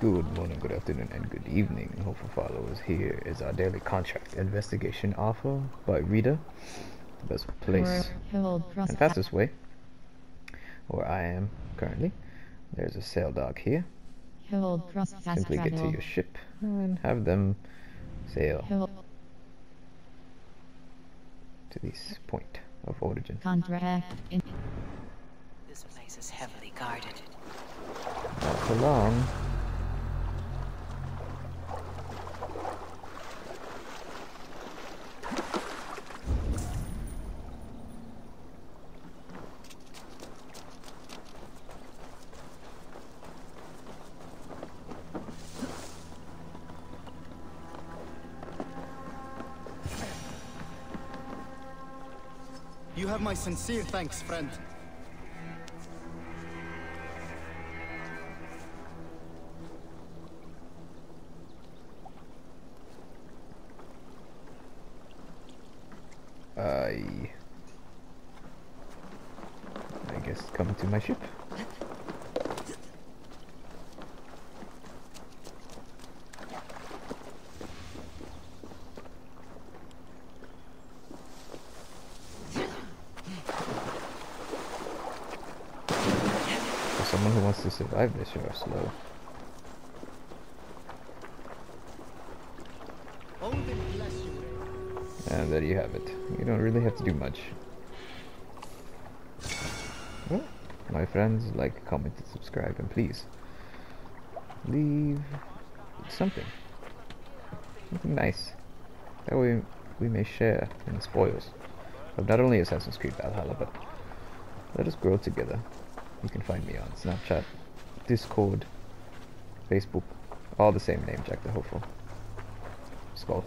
Good morning, good afternoon, and good evening, hopeful followers. Here is our daily contract investigation offer by Reda. The best place and fastest way, where I am currently. There's a sail dock here. Simply get to your ship and have them sail to this point of origin. Contract. In- This place is heavily guarded. Not for long. You have my sincere thanks, friend. I... I guess come to my ship. Someone who wants to survive this, you're slow. And there you have it. You don't really have to do much. Well, my friends, like, comment, and subscribe, and please leave something. Something nice. That way we may share in the spoils of not only Assassin's Creed Valhalla, but let us grow together. You can find me on Snapchat, Discord, Facebook, all the same name, Jack the Hopeful. Skull.